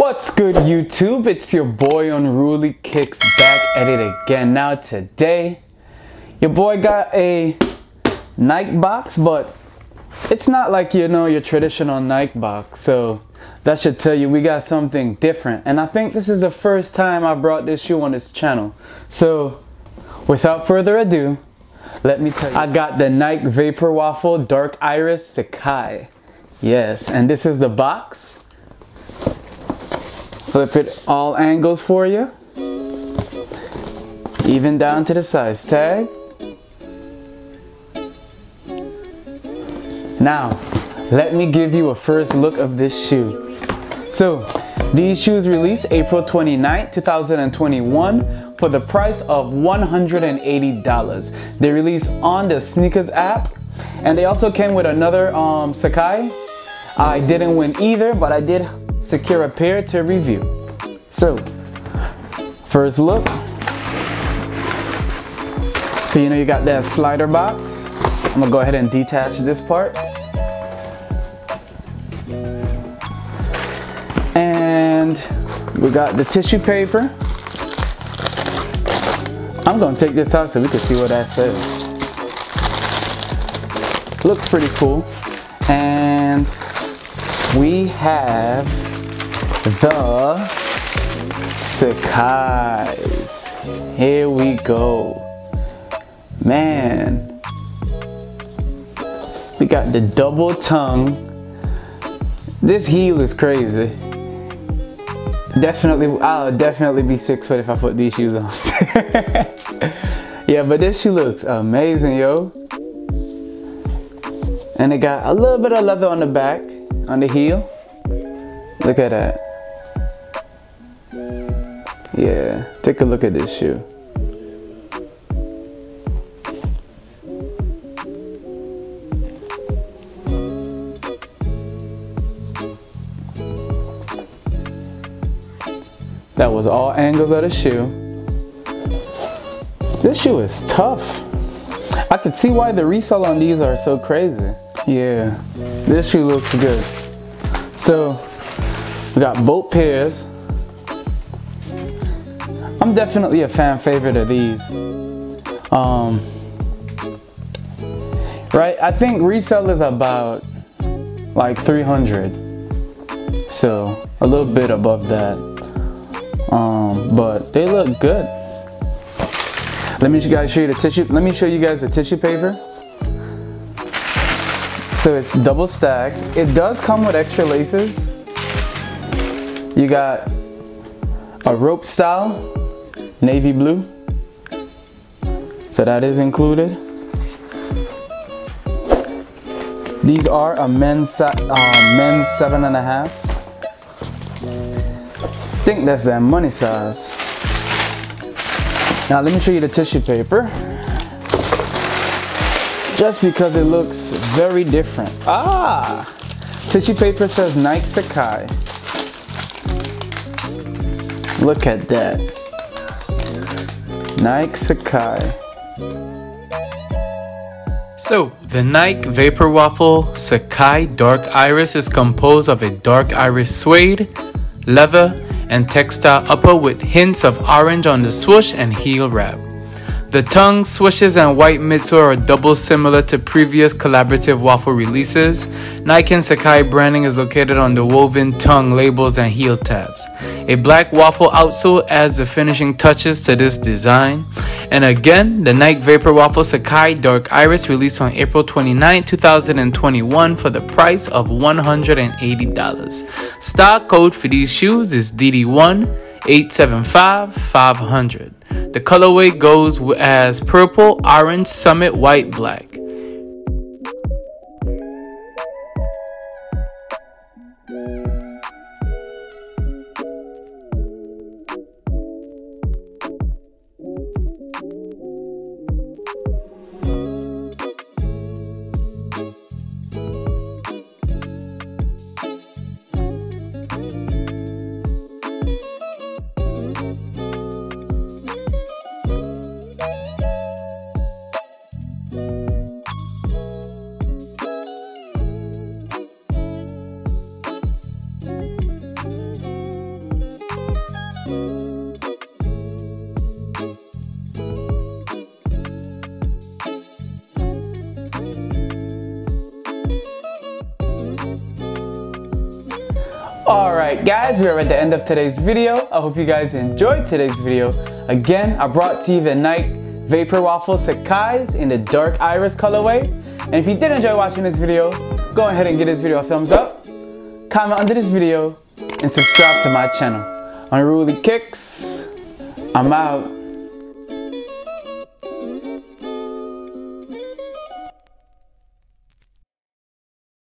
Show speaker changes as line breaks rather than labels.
What's good YouTube? It's your boy Unruly Kicks back at it again. Now today, your boy got a Nike box, but it's not like you know your traditional Nike box. So that should tell you we got something different. And I think this is the first time I brought this shoe on this channel. So without further ado, let me tell you. I got the Nike Vapor Waffle Dark Iris Sacai. Yes, and this is the box. Flip it all angles for you. Even down to the size tag. Now, let me give you a first look of this shoe. So, these shoes released April 29, 2021 for the price of $180. They released on the SNKRS app and they also came with another um, Sacai. I didn't win either, but I did secure a pair to review. So, first look. So you know you got that slider box. I'm gonna go ahead and detach this part. And we got the tissue paper. I'm gonna take this out so we can see what that says. Looks pretty cool. And we have the Sacai's. Here we go. Man. We got the double tongue. This heel is crazy. Definitely, I'll definitely be six foot if I put these shoes on. yeah, but this shoe looks amazing, yo. And it got a little bit of leather on the back, on the heel. Look at that. Yeah, take a look at this shoe. That was all angles of the shoe. This shoe is tough. I can see why the resale on these are so crazy. Yeah, this shoe looks good. So, we got both pairs. I'm definitely a fan favorite of these. Um, right, I think resale is about like 300. So, a little bit above that. Um, but they look good. Let me guys show you the tissue. Let me show you guys the tissue paper. So it's double stacked. It does come with extra laces. You got a rope style, navy blue. So that is included. These are a men's, uh, men's seven and a half I think that's that money size. Now let me show you the tissue paper. Just because it looks very different. Ah! Tissue paper says Nike Sacai. Look at that. Nike Sacai.
So, the Nike Vapor Waffle Sacai Dark Iris is composed of a dark iris suede, leather, and textile upper with hints of orange on the swoosh and heel wrap. The tongue, swooshes, and white midsole are double similar to previous collaborative waffle releases. Nike and Sacai branding is located on the woven tongue labels and heel tabs. A black waffle outsole adds the finishing touches to this design. And again, the Nike Vapor Waffle Sacai Dark Iris released on April 29, 2021 for the price of $180. Stock code for these shoes is DD1 875 500. The colorway goes as purple, orange, summit, white, black.
Alright guys, we are at the end of today's video. I hope you guys enjoyed today's video. Again, I brought to you the Nike Vapor Waffle Sacai's in the dark iris colorway. And if you did enjoy watching this video, go ahead and give this video a thumbs up, comment under this video, and subscribe to my channel. Unruly Kicks, I'm out.